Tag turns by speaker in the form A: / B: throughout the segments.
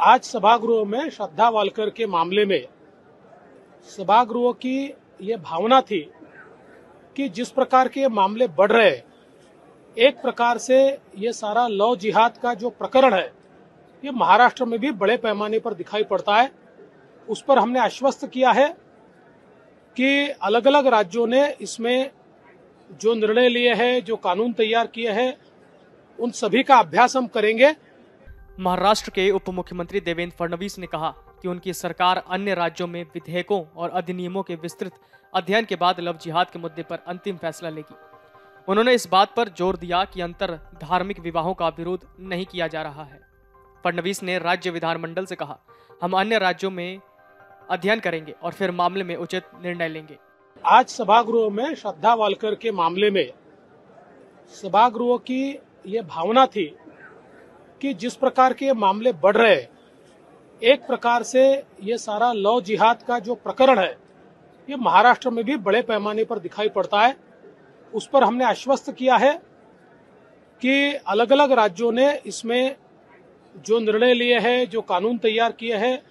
A: आज सभागृह में श्रद्धा वालकर के मामले में सभागृह की ये भावना थी कि जिस प्रकार के मामले बढ़ रहे एक प्रकार से ये सारा लव जिहाद का जो प्रकरण है, ये महाराष्ट्र में भी बड़े पैमाने पर दिखाई पड़ता है। उस पर हमने आश्वस्त किया है कि अलग अलग राज्यों ने इसमें जो निर्णय लिए हैं, जो कानून तैयार किए हैं, उन सभी का अभ्यास हम करेंगे।
B: महाराष्ट्र के उप मुख्यमंत्री देवेंद्र फडणवीस ने कहा कि उनकी सरकार अन्य राज्यों में विधेयकों और अधिनियमों के विस्तृत अध्ययन के बाद लव जिहाद के मुद्दे पर अंतिम फैसला लेगी। उन्होंने इस बात पर ज़ोर दिया कि अंतर धार्मिक विवाहों का विरोध नहीं किया जा रहा है। फडणवीस ने राज्य विधानमंडल से कहा, हम अन्य राज्यों में अध्ययन करेंगे और फिर मामले में उचित निर्णय लेंगे।
A: आज सभागृह में श्रद्धा वालकर के मामले में सभागृह की ये भावना थी कि जिस प्रकार के मामले बढ़ रहे एक प्रकार से ये सारा लव जिहाद का जो प्रकरण है, ये महाराष्ट्र में भी बड़े पैमाने पर दिखाई पड़ता है। उस पर हमने आश्वस्त किया है कि अलग अलग राज्यों ने इसमें जो निर्णय लिए हैं, जो कानून तैयार किए हैं,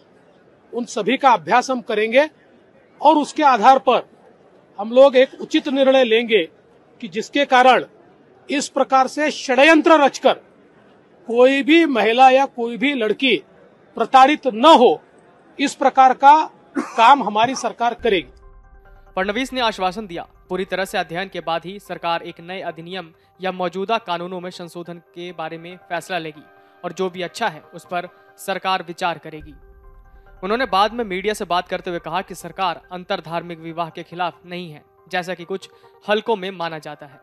A: उन सभी का अभ्यास हम करेंगे और उसके आधार पर हम लोग एक उचित निर्णय लेंगे कि जिसके कारण इस प्रकार से षड्यंत्र रचकर कोई भी महिला या कोई भी लड़की प्रताड़ित न हो, इस प्रकार का काम हमारी सरकार करेगी।
B: फडणवीस ने आश्वासन दिया, पूरी तरह से अध्ययन के बाद ही सरकार एक नए अधिनियम या मौजूदा कानूनों में संशोधन के बारे में फैसला लेगी और जो भी अच्छा है, उस पर सरकार विचार करेगी। उन्होंने बाद में मीडिया से बात करते हुए कहा कि सरकार अंतर धार्मिक विवाह के खिलाफ नहीं है, जैसा कि कुछ हलकों में माना जाता है।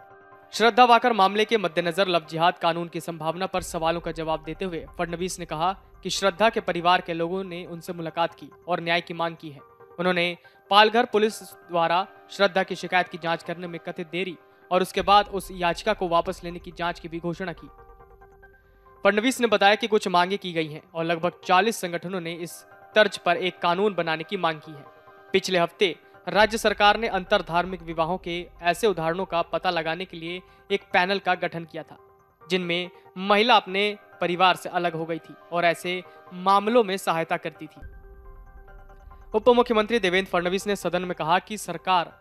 B: श्रद्धा वाकर मामले के मद्देनजर लव जिहाद कानून की संभावना पर सवालों का जवाब देते हुए फडणवीस ने कहा कि श्रद्धा के परिवार के लोगों ने उनसे मुलाकात की और न्याय की मांग की है। उन्होंने पालघर पुलिस द्वारा श्रद्धा की शिकायत की जाँच करने में कथित देरी और उसके बाद उस याचिका को वापस लेने की जाँच की भी घोषणा की। फडणवीस ने बताया कि कुछ मांगे की गई हैं और लगभग 40 संगठनों ने इस तर्ज पर एक कानून बनाने की मांग की है। पिछले हफ़्ते राज्य सरकार ने अंतर धार्मिक विवाहों के ऐसे उदाहरणों का पता लगाने के लिए एक पैनल का गठन किया था, जिनमें महिला अपने परिवार से अलग हो गई थी और ऐसे मामलों में सहायता करती थी। उप मुख्यमंत्री देवेंद्र फडणवीस ने सदन में कहा कि सरकार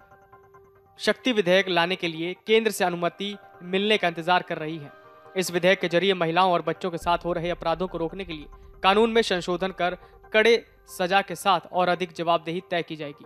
B: शक्ति विधेयक लाने के लिए केंद्र से अनुमति मिलने का इंतज़ार कर रही है। इस विधेयक के ज़रिए महिलाओं और बच्चों के साथ हो रहे अपराधों को रोकने के लिए कानून में संशोधन कर कड़े सजा के साथ और अधिक जवाबदेही तय की जाएगी।